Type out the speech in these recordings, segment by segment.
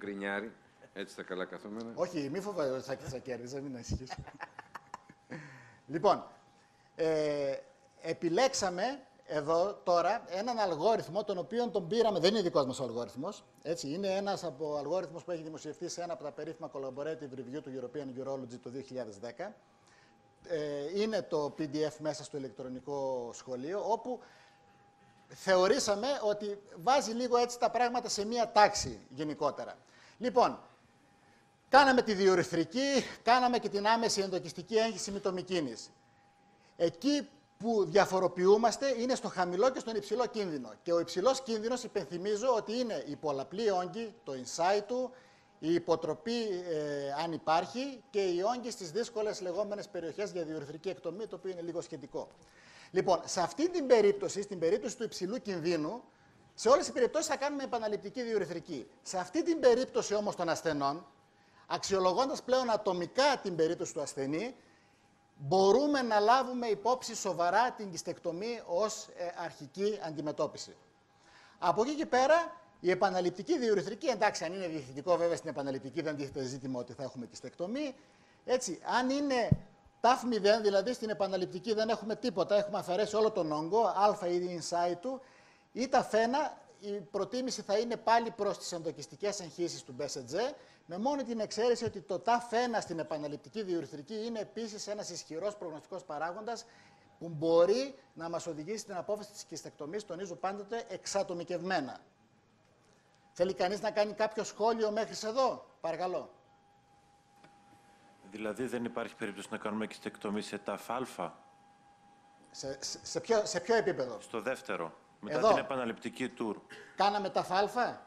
γκρινιάρι, έτσι τα καλά καθόμενα. Όχι, μη φοβάσαι ότι θα, θα κέρδιζα, μην ανησυχείς. λοιπόν, ε, επιλέξαμε εδώ τώρα έναν αλγόριθμο, τον οποίο τον πήραμε, δεν είναι δικός μας ο αλγόριθμος, έτσι, είναι ένας από αλγόριθμος που έχει δημοσιευτεί σε ένα από τα περίφημα Collaborative Review του European Urology το 2010. Ε, είναι το PDF μέσα στο ηλεκτρονικό σχολείο, όπου θεωρήσαμε ότι βάζει λίγο έτσι τα πράγματα σε μία τάξη γενικότερα. Λοιπόν, κάναμε τη διορυθρική, κάναμε και την άμεση εντοκιστική έγχυση μυτομικίνης. Εκεί που διαφοροποιούμαστε είναι στο χαμηλό και στον υψηλό κίνδυνο. Και ο υψηλός κίνδυνος, υπενθυμίζω, ότι είναι η πολλαπλή όγκη, το insight του, η υποτροπή, ε, αν υπάρχει, και οι όγκοι στις δύσκολες λεγόμενες περιοχές για διορυθρική εκτομή, το οποίο είναι λίγο σχετικό. Λοιπόν, σε αυτή την περίπτωση, στην περίπτωση του υψηλού κινδύνου, σε όλες τις περιπτώσεις θα κάνουμε επαναληπτική διορυθρική. Σε αυτή την περίπτωση όμως των ασθενών, αξιολογώντας πλέον ατομικά την περίπτωση του ασθενή, μπορούμε να λάβουμε υπόψη σοβαρά την κιστεκτομή ως ε, αρχική αντιμετώπιση. Από εκεί και πέρα, η επαναληπτική διουρηθρική, εντάξει, αν είναι διευθυντικό βέβαια στην επαναληπτική δεν τίθεται ζήτημα ότι θα έχουμε κιστεκτομή. Έτσι, αν είναι ταφ 0, δηλαδή στην επαναληπτική δεν έχουμε τίποτα, έχουμε αφαιρέσει όλο τον όγκο, α ή inside του, ή τα φένα, η προτίμηση θα είναι πάλι προς τις ενδοκιστικές εγχύσεις του BSG, με μόνη την εξαίρεση ότι το ΤΑΦ1 στην επαναληπτική διουρηθρική είναι επίσης ένας ισχυρός προγνωστικός παράγοντας που μπορεί να μας οδηγήσει στην απόφαση της κιστεκτομής, τονίζω πάντοτε, εξατομικευμένα. Θέλει κανείς να κάνει κάποιο σχόλιο μέχρι εδώ, παρακαλώ. Δηλαδή δεν υπάρχει περίπτωση να κάνουμε κιστεκτομή σε ΤΑΦ α; Σε, σε, ποιο, σε ποιο επίπεδο; Στο δεύτερο. Μετά Εδώ. την επαναληπτική τουρ. Κάναμε τα φάλφα.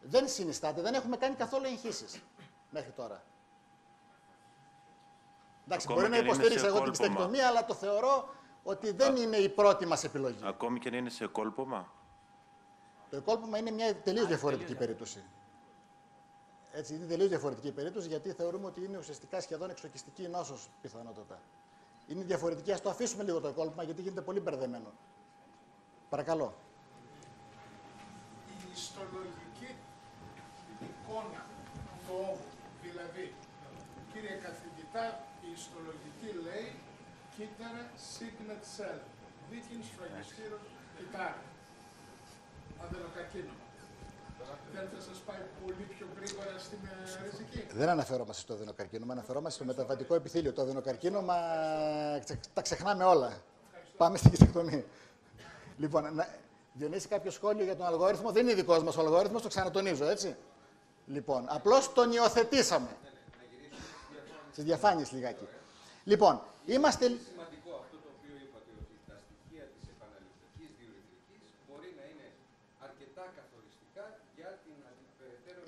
Δεν συνιστάται, δεν έχουμε κάνει καθόλου εγχύσεις μέχρι τώρα. Εντάξει, Ακόμα μπορεί να και αν είναι υποστήριξα σε εγώ την κόλπωμα. κιστεκτομία, αλλά το θεωρώ ότι δεν είναι η πρώτη μας επιλογή. Ακόμη και να είναι σε κόλπωμα. Το εκόλπωμα είναι μια τελείως διαφορετική περίπτωση. Έτσι, είναι τελείως διαφορετική περίπτωση, γιατί θεωρούμε ότι είναι ουσιαστικά σχεδόν εξοκιστική νόσος πιθανότατα. Είναι διαφορετική. Ας το αφήσουμε λίγο το εκόλπωμα, γιατί γίνεται πολύ μπερδεμένο. Παρακαλώ. η ιστολογική εικόνα του ώμου. Δηλαδή, κύριε καθηγητά, η ιστολογική λέει κύτταρα signet cell, δίκην σφραγιστήρος κυτάρα. Αδενοκαρκίνωμα. Δεν θα σας πάει πολύ πιο γρήγορα στην ε, ριζική. Δεν αναφερόμαστε στο αδενοκαρκίνωμα, αναφερόμαστε στο μεταβατικό επιθύλιο. Το αδενοκαρκίνωμα ξε- τα ξεχνάμε όλα. Πάμε στην κιστεκτομή. λοιπόν, να... Διονύση, κάποιο σχόλιο για τον αλγόριθμο; Δεν είναι δικός μας ο αλγόριθμος, το ξανατονίζω, έτσι. Λοιπόν, απλώς τον υιοθετήσαμε. Στις διαφάνειες λιγάκι. Λοιπόν, είμαστε. σημαντικό αυτό το οποίο είπατε, ότι τα στοιχεία της επαναληπτικής διουρηθρικής μπορεί να είναι αρκετά καθοριστικά για την αντιπεραιτέρω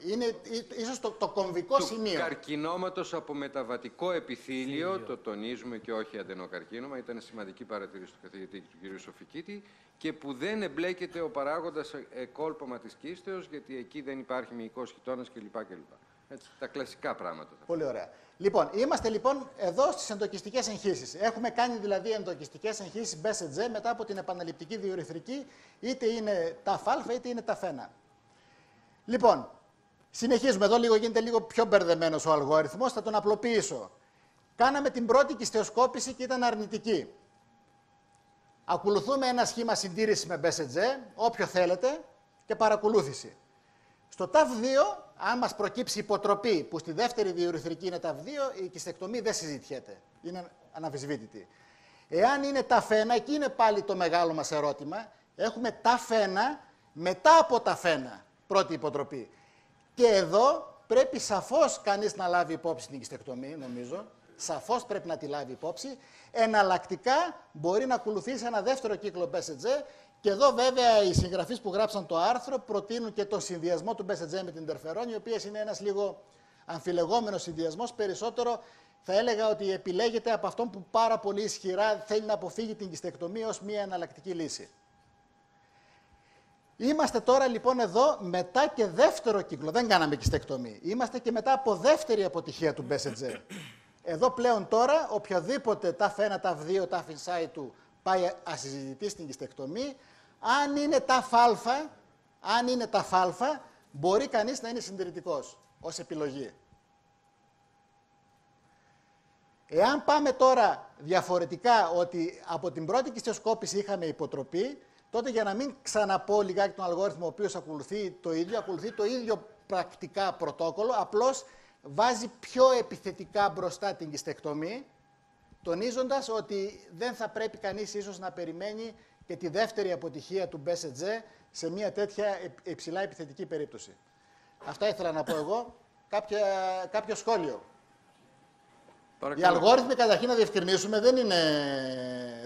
Είναι ί- ίσως το, το κομβικό του σημείο. καρκινώματος από μεταβατικό επιθύλιο, το τονίζουμε και όχι αντενοκαρκίνωμα, ήταν σημαντική παρατήρηση του καθηγητή και του κ. Σοφικίτη, και που δεν εμπλέκεται ο παράγοντας ε- εκόλπωμα της κίστεως, γιατί εκεί δεν υπάρχει μυϊκός χιτώνας κλπ. κλπ. Έτσι, τα κλασικά πράγματα. θα Πολύ ωραία. Λοιπόν, είμαστε λοιπόν εδώ στις εντοκιστικές εγχύσει. Έχουμε κάνει δηλαδή εντοκιστικές εγχύσει BSG μετά από την επαναληπτική διορυθρική, είτε είναι τα α είτε είναι τα φένα. Λοιπόν, συνεχίζουμε. Εδώ λίγο γίνεται λίγο πιο μπερδεμένος ο αλγόριθμος. Θα τον απλοποιήσω. Κάναμε την πρώτη κυστεοσκόπηση και ήταν αρνητική. Ακολουθούμε ένα σχήμα συντήρησης με BSG, όποιο θέλετε, και παρακολούθηση. Στο TAF2, αν μας προκύψει υποτροπή, που στη δεύτερη διορυθρική είναι TAF2, η κιστεκτομή δεν συζητιέται. Είναι αναμφισβήτητη. Εάν είναι TAF1, εκεί είναι πάλι το μεγάλο μας ερώτημα. Έχουμε TAF1 μετά από TAF1, πρώτη υποτροπή. Και εδώ πρέπει σαφώς κανείς να λάβει υπόψη την κιστεκτομή, νομίζω. Σαφώς πρέπει να τη λάβει υπόψη. Εναλλακτικά μπορεί να ακολουθήσει ένα δεύτερο κύκλο BSG και εδώ βέβαια οι συγγραφείς που γράψαν το άρθρο προτείνουν και το συνδυασμό του BSG με την Ιντερφερόν, η οποία είναι ένας λίγο αμφιλεγόμενος συνδυασμός, περισσότερο θα έλεγα ότι επιλέγεται από αυτόν που πάρα πολύ ισχυρά θέλει να αποφύγει την κιστεκτομή ως μια εναλλακτική λύση. Είμαστε τώρα λοιπόν εδώ μετά και δεύτερο κύκλο. Δεν κάναμε κιστεκτομή. Είμαστε και μετά από δεύτερη αποτυχία του BSG. Εδώ πλέον τώρα οποιοδήποτε ταφ 1, ταφ 2, ταφ inside του πάει ασυζητητής στην κιστεκτομή. Αν είναι ταφ α, αν είναι ταφ α, μπορεί κανείς να είναι συντηρητικός ως επιλογή. Εάν πάμε τώρα διαφορετικά ότι από την πρώτη κυστιοσκόπηση είχαμε υποτροπή, τότε για να μην ξαναπώ λιγάκι τον αλγόριθμο ο οποίος ακολουθεί το ίδιο, ακολουθεί το ίδιο πρακτικά πρωτόκολλο, απλώς βάζει πιο επιθετικά μπροστά την κιστεκτομή, τονίζοντας ότι δεν θα πρέπει κανείς ίσως να περιμένει και τη δεύτερη αποτυχία του BSG σε μια τέτοια υψηλά επιθετική περίπτωση. Αυτά ήθελα να πω εγώ. Κάποια, κάποιο σχόλιο; Οι Παρακαλώ. αλγόριθμοι, καταρχήν να διευκρινίσουμε, δεν, είναι,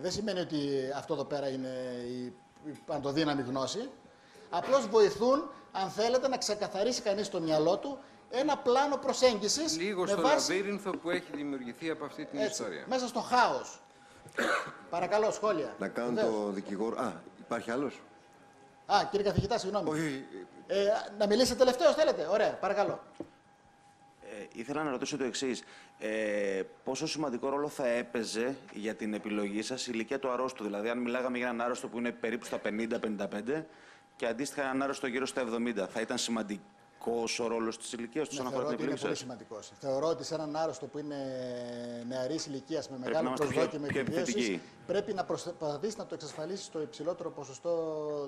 δεν σημαίνει ότι αυτό εδώ πέρα είναι η, η παντοδύναμη γνώση. Απλώς βοηθούν, αν θέλετε, να ξεκαθαρίσει κανείς το μυαλό του ένα πλάνο προσέγγισης Λίγο με στο βάση λαβύρινθο που έχει δημιουργηθεί από αυτή την έτσι, ιστορία. μέσα στο χάος. Παρακαλώ, σχόλια. Να κάνω Βεβαίως. το δικηγόρο. Α, υπάρχει άλλος; Α, κύριε καθηγητά, συγγνώμη. Όχι, Ε, να μιλήσετε τελευταίος, θέλετε; Ωραία, παρακαλώ. Ε, ήθελα να ρωτήσω το εξής. Ε, πόσο σημαντικό ρόλο θα έπαιζε για την επιλογή σας η ηλικία του αρρώστου; Δηλαδή, αν μιλάγαμε για έναν άρρωστο που είναι περίπου στα 50-55 και αντίστοιχα έναν άρρωστο γύρω στα 70, θα ήταν σημαντικός ο ρόλος της ηλικίας τους Ναι, όσον θεωρώ αφορά την ότι είναι επιλογή πολύ σα. σημαντικός. Θεωρώ ότι σε έναν άρρωστο που είναι νεαρής ηλικίας με μεγάλο να είμαστε πιο- προσδόκιμο πιο επιβίωσης, επιθετικοί. πρέπει να προσπαθήσει να το εξασφαλίσει στο υψηλότερο ποσοστό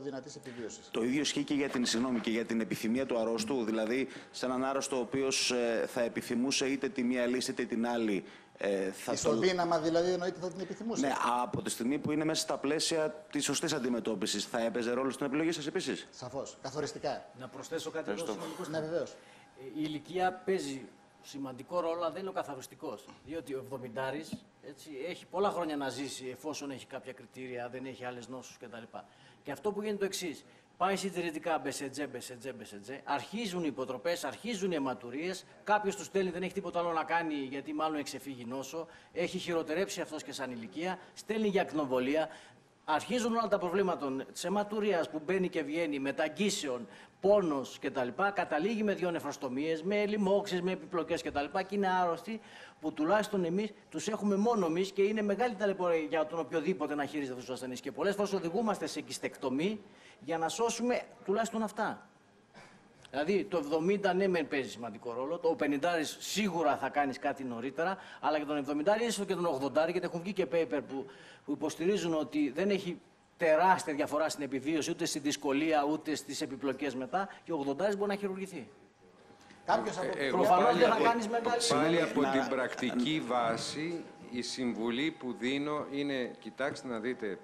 δυνατής επιβίωσης. Το ίδιο ισχύει και για την, συγγνώμη, και για την επιθυμία του αρρώστου. Δηλαδή, σε έναν άρρωστο ο οποίος θα επιθυμούσε είτε τη μία λύση είτε την άλλη. Ε, θα Ισοδύναμα δηλαδή εννοείται θα την επιθυμούσες. Ναι, από τη στιγμή που είναι μέσα στα πλαίσια της σωστής αντιμετώπισης, θα έπαιζε ρόλο στην επιλογή σας επίσης; Σαφώς. Καθοριστικά. Να προσθέσω κάτι εδώ σημαντικό. Ναι, βεβαίως. Ε, Η ηλικία παίζει σημαντικό ρόλο, αλλά δεν είναι ο καθαριστικό. Διότι ο 70 έτσι, έχει πολλά χρόνια να ζήσει εφόσον έχει κάποια κριτήρια, δεν έχει άλλες νόσους κτλ. Και αυτό που γίνεται το εξής. Πάει συντηρητικά μπεσετζέ, μπεσετζέ, μπεσετζέ. Αρχίζουν οι υποτροπές, αρχίζουν οι αιματουρίες. Κάποιος τους στέλνει, δεν έχει τίποτα άλλο να κάνει γιατί μάλλον έχει ξεφύγει νόσο. Έχει χειροτερέψει αυτός και σαν ηλικία. Στέλνει για ακτινοβολία. Αρχίζουν όλα τα προβλήματα της αιματουρίας που μπαίνει και βγαίνει, μεταγγίσεων, πόνος κτλ. Καταλήγει με δύο νεφροστομίες, με λοιμώξεις, με επιπλοκές κτλ. Και είναι άρρωστοι που τουλάχιστον εμείς τους έχουμε μόνο εμείς και είναι μεγάλη ταλαιπωρία για τον οποιοδήποτε να χειρίζεται αυτούς τους ασθενείς. Και πολλές φορές οδηγούμαστε σε κυστεκτομή για να σώσουμε τουλάχιστον αυτά. Δηλαδή το 70 ναι μεν παίζει σημαντικό ρόλο, το 50 σίγουρα θα κάνεις κάτι νωρίτερα, αλλά για τον 70 έστω και τον 80 γιατί έχουν βγει και paper που, που υποστηρίζουν ότι δεν έχει τεράστια διαφορά στην επιβίωση, ούτε στη δυσκολία, ούτε στις επιπλοκές μετά και ο 80 μπορεί να χειρουργηθεί. Κάποιος από εγώ Προφανώς πάλι δεν θα από- κάνεις μεγάλη Πάλι από την πρακτική βάση, η συμβουλή που δίνω είναι, κοιτάξτε να δείτε,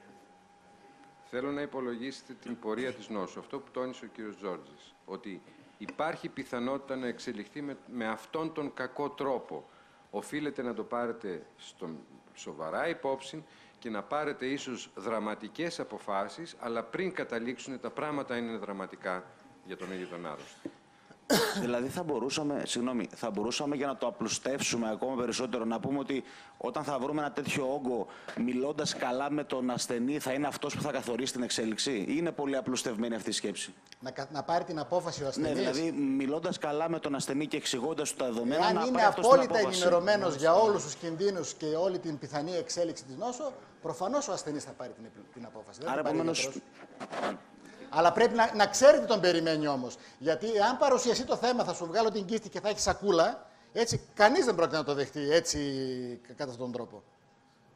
θέλω να υπολογίσετε την πορεία της νόσου. Αυτό που τόνισε ο κύριος Τζόρτζης, ότι υπάρχει πιθανότητα να εξελιχθεί με, με αυτόν τον κακό τρόπο. Οφείλετε να το πάρετε στον, σοβαρά υπόψη και να πάρετε ίσως δραματικές αποφάσεις, αλλά πριν καταλήξουν τα πράγματα είναι δραματικά για τον ίδιο τον άρρωστο. Δηλαδή θα μπορούσαμε, συγγνώμη, θα μπορούσαμε για να το απλουστεύσουμε ακόμα περισσότερο να πούμε ότι όταν θα βρούμε ένα τέτοιο όγκο, μιλώντας καλά με τον ασθενή, θα είναι αυτός που θα καθορίσει την εξέλιξη; Ή είναι πολύ απλουστευμένη αυτή η σκέψη; να, κα- να πάρει την απόφαση ο Ναι, ασθενής; δηλαδή μιλώντας καλά με τον ασθενή και εξηγώντας του τα δεδομένα. Εάν να είναι πάρει αυτός την απόλυτα απόφαση. ενημερωμένος για όλους τους κινδύνους και όλη την πιθανή εξέλιξη της νόσου, προφανώς ο ασθενής θα πάρει την, επι- την απόφαση. Δεν Άρα, θα πάρει ο επομένως, γιατρός. Αλλά πρέπει να, να ξέρει τι τον περιμένει όμως. Γιατί αν παρουσιαστεί το θέμα, θα σου βγάλω την κίστη και θα έχεις σακούλα. Έτσι, κανείς δεν πρόκειται να το δεχτεί έτσι κα- κατά αυτόν τον τρόπο.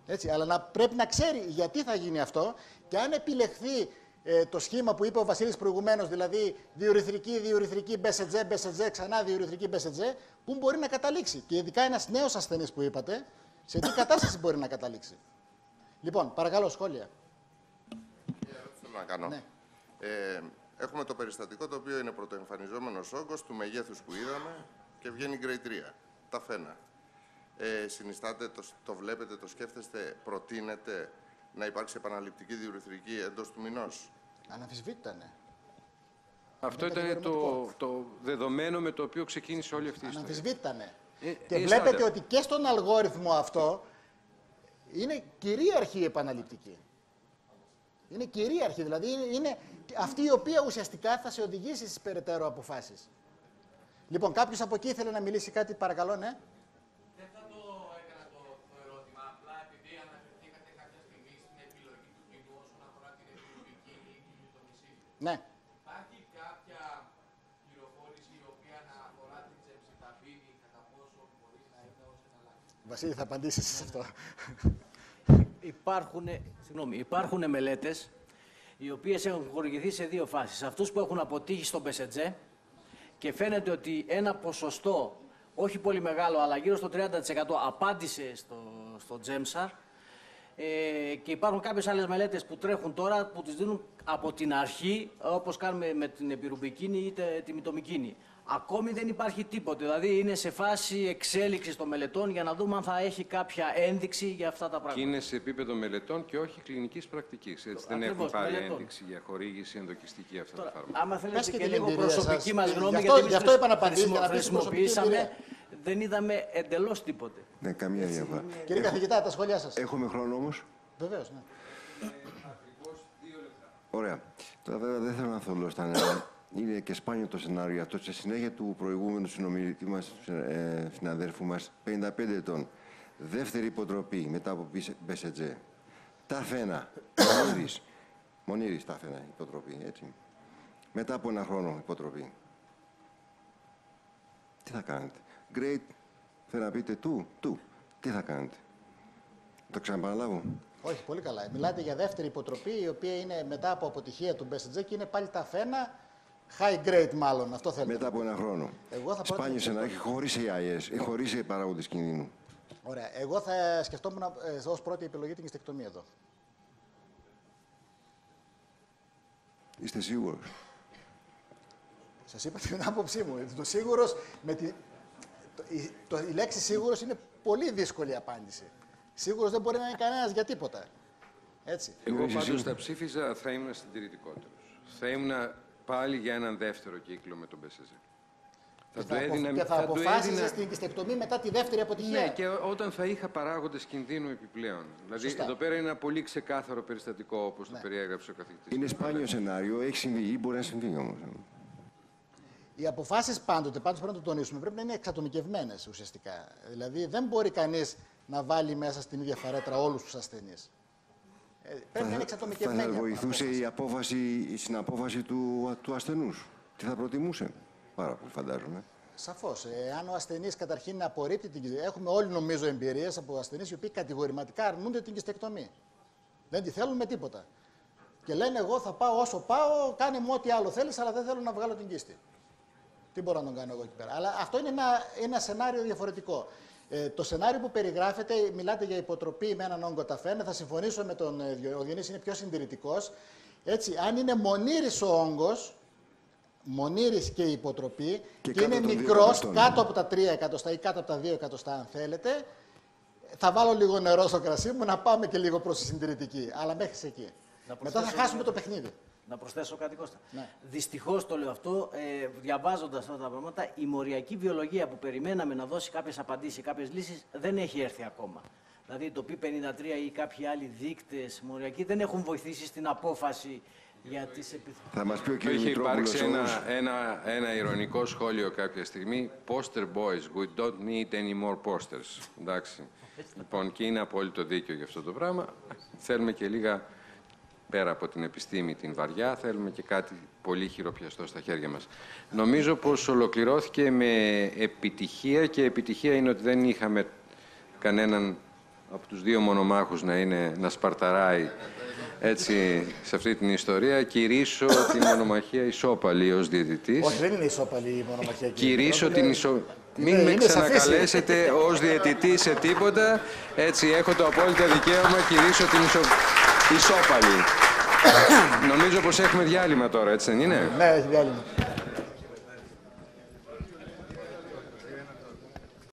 Έτσι, αλλά να, πρέπει να ξέρει γιατί θα γίνει αυτό και αν επιλεχθεί ε, το σχήμα που είπε ο Βασίλης προηγουμένως, δηλαδή διουρηθρική, διουρηθρική, μπεσετζέ, μπεσετζέ, ξανά διουρηθρική, μπεσετζέ, πού μπορεί να καταλήξει. Και ειδικά ένας νέος ασθενής που είπατε, σε τι κατάσταση μπορεί να καταλήξει. Λοιπόν, παρακαλώ, σχόλια. Θέλω να κάνω. Ναι. Ε, έχουμε το περιστατικό το οποίο είναι πρωτοεμφανιζόμενος όγκος του μεγέθους που είδαμε και βγαίνει grade 3. Τα φένα. Ε, συνιστάτε, το, το βλέπετε, το σκέφτεστε, προτείνετε να υπάρξει επαναληπτική διουρηθρική εντός του μηνός; Αναμφισβήτητα, ναι. Αυτό Είναι ήταν το, κατηγορηματικό. το δεδομένο με το οποίο ξεκίνησε όλη αυτή η ιστορία. Αναμφισβήτητα, ναι. Ε, και ε, βλέπετε στάτε. ότι και στον αλγόριθμο αυτό είναι κυρίαρχη η επαναληπτική. Είναι κυρίαρχη, δηλαδή είναι αυτή η οποία ουσιαστικά θα σε οδηγήσει στις περαιτέρω αποφάσεις. Λοιπόν, κάποιος από εκεί ήθελε να μιλήσει κάτι, παρακαλώ, ναι. Δεν θα το έκανα το, το ερώτημα, απλά επειδή αναφερθήκατε κάποια στιγμή στην επιλογή του κοινού όσον αφορά την επιλογική νίκη του. Ναι. Υπάρχει κάποια πληροφόρηση η οποία να αφορά την ψεψιταπίνη κατά πόσο μπορείς να είναι ω εναλλακτική. Βασίλη, θα απαντήσεις σε αυτό. Υπάρχουν, συγγνώμη, υπάρχουν μελέτες οι οποίες έχουν χορηγηθεί σε δύο φάσεις. Αυτούς που έχουν αποτύχει στον ΠΣΤΖ και φαίνεται ότι ένα ποσοστό, όχι πολύ μεγάλο, αλλά γύρω στο 30% απάντησε στο, στο Τζέμσαρ ε, και υπάρχουν κάποιες άλλες μελέτες που τρέχουν τώρα που τις δίνουν από την αρχή, όπως κάνουμε με την επιρουμπικίνη ή τε- τη μυτομικίνη. Ακόμη δεν υπάρχει τίποτε, δηλαδή είναι σε φάση εξέλιξης των μελετών για να δούμε αν θα έχει κάποια ένδειξη για αυτά τα Και πράγματα. είναι σε επίπεδο μελετών και όχι κλινικής πρακτικής. Έτσι δεν Ακριβώς, έχουν πάρει μελετών. ένδειξη για χορήγηση ενδοκιστική αυτά τα Τώρα, φάρμακα. άμα Πες θέλετε και και, την λίγο εμπειρία προσωπική σας. μας Γι' γνώμη, αυτό- γιατί γι' αυτό είπα να απαντήσετε, χρησιμο- να πεις την προσωπική χρησιμοποιήσαμε, εμπειρία. δεν είδαμε εντελώς τίποτε. Ναι, καμία διαφορά. Κύριε καθηγητά, τα σχόλιά σας. Έχουμε χρόνο όμως. Βεβαίως, ναι. Ωραία. Τώρα βέβαια δεν θέλω να θολώ στα νερά. Είναι και σπάνιο το σενάριο αυτό. Σε συνέχεια του προηγούμενου συνομιλητή μας, ε, συναδέρφου μας, 55 ετών, δεύτερη υποτροπή μετά από BSG. Ταφένα. Μονήρης. Μονήρης ταφένα υποτροπή, έτσι. Μετά από ένα χρόνο υποτροπή. Τι θα κάνετε; Great. Θέλω να πείτε του, του. Τι θα κάνετε; Το ξαναπαναλάβω. Όχι, πολύ καλά. Μιλάτε για δεύτερη υποτροπή, η οποία είναι μετά από αποτυχία του BSG και είναι πάλι τα φένα high grade μάλλον. Αυτό θέλετε. Μετά από ένα χρόνο. Εγώ θα Σπάνιο πρότεινα- σενάριο, χωρίς AIS, χωρίς παράγοντε κινδύνου. Ωραία. Εγώ θα σκεφτόμουν ε, ως πρώτη επιλογή την ιστεκτομία εδώ. Είστε σίγουρος; Σας είπα την άποψή μου. Το σίγουρος, με τη... το, η, το, η λέξη σίγουρος είναι πολύ δύσκολη απάντηση. Σίγουρος δεν μπορεί να είναι κανένας για τίποτα. Έτσι. Εγώ Εσύ- πάντως θα ψήφιζα, θα ήμουν συντηρητικότερος. Θα ήμουν πάλι για έναν δεύτερο κύκλο με τον ΠΣΖ. και θα, απο- και θα, θα του αποφάσιζε έδινα- στην ιστεκτομή μετά τη δεύτερη αποτυχία. Ναι, και ό- όταν θα είχα παράγοντες κινδύνου επιπλέον. Δηλαδή, Σωστά. εδώ πέρα είναι ένα πολύ ξεκάθαρο περιστατικό, όπως Ναι. το περιέγραψε ο καθηγητής. Είναι σπάνιο σενάριο, έχει συμβεί ή μπορεί να συμβεί όμως. Οι αποφάσεις πάντοτε, πάντως πρέπει να το τονίσουμε, πρέπει να είναι εξατομικευμένες ουσιαστικά. Δηλαδή δεν μπορεί κανείς να βάλει μέσα στην ίδια φαρέτρα όλους τους ασθενείς. Ε, πρέπει να είναι Θα εξατομικευμένη. σα βοηθούσε απόφαση. η απόφαση, η συναπόφαση του, του ασθενούς. Τι θα προτιμούσε; Πάρα πολύ φαντάζομαι. Σαφώς. αν ο ασθενής καταρχήν απορρίπτει την κυστεκτομή. Έχουμε όλοι νομίζω εμπειρίες από ασθενείς οι οποίοι κατηγορηματικά αρνούνται την κυστεκτομή. Δεν τη θέλουν με τίποτα. Και λένε: Εγώ θα πάω όσο πάω, κάνε μου ό,τι άλλο θέλεις, αλλά δεν θέλω να βγάλω την κίστη. Τι μπορώ να τον κάνω εγώ εκεί πέρα. Αλλά αυτό είναι ένα, ένα σενάριο διαφορετικό. Ε, το σενάριο που περιγράφεται, μιλάτε για υποτροπή με έναν όγκο ταφένα. Θα συμφωνήσω με τον ε, Διό- Ο Διονύσης είναι πιο συντηρητικός. Έτσι, αν είναι μονήρης ο όγκος, μονήρης και η υποτροπή, Και και, κάτω είναι των δύο μικρός, εκατοστών. κάτω από τα 3 εκατοστά ή κάτω από τα 2 εκατοστά, αν θέλετε, θα βάλω λίγο νερό στο κρασί μου να πάμε και λίγο προς τη συντηρητική. Αλλά μέχρι εκεί. Να Μετά θα προσθέσω- χάσουμε το παιχνίδι. Να προσθέσω κάτι Κώστα. Ναι. Δυστυχώς το λέω αυτό, ε, διαβάζοντας αυτά τα πράγματα, η μοριακή βιολογία που περιμέναμε να δώσει κάποιες απαντήσεις, κάποιες λύσεις, δεν έχει έρθει ακόμα. Δηλαδή το P53 ή κάποιοι άλλοι δείκτες μοριακοί δεν έχουν βοηθήσει στην απόφαση για τις επιθυμίες. Θα μας πει ο κ. Είχε Μητρόπουλος υπάρξει ένα, όμως, ένα, ένα ηρωνικό σχόλιο κάποια στιγμή. Poster boys, we don't need any more posters. Εντάξει. λοιπόν, και είναι απόλυτο δίκιο για αυτό το πράγμα. Θέλουμε και λίγα, πέρα από την επιστήμη την βαριά, θέλουμε και κάτι πολύ χειροπιαστό στα χέρια μας. Νομίζω πως ολοκληρώθηκε με επιτυχία και επιτυχία είναι ότι δεν είχαμε κανέναν από τους δύο μονομάχους να, είναι, να σπαρταράει έτσι σε αυτή την ιστορία. Κηρύσω την μονομαχία ισόπαλη ως διαιτητής. Όχι, δεν είναι ισόπαλη η μονομαχία. κύριε Κηρύσω Μητρόπουλε. την ισο... Είναι- Μην με είναι σαφής. ξανακαλέσετε ως διαιτητή σε τίποτα. Έτσι έχω το απόλυτο δικαίωμα κηρύσω την ισο... ισόπαλη. Νομίζω πως έχουμε διάλειμμα τώρα, έτσι δεν είναι; Ναι, έχει διάλειμμα.